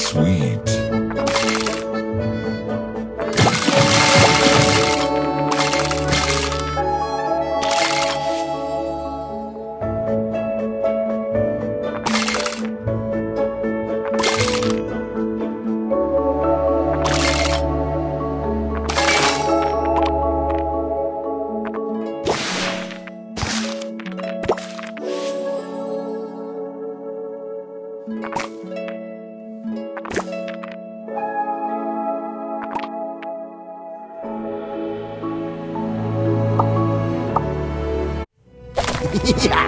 sweet. 你呀。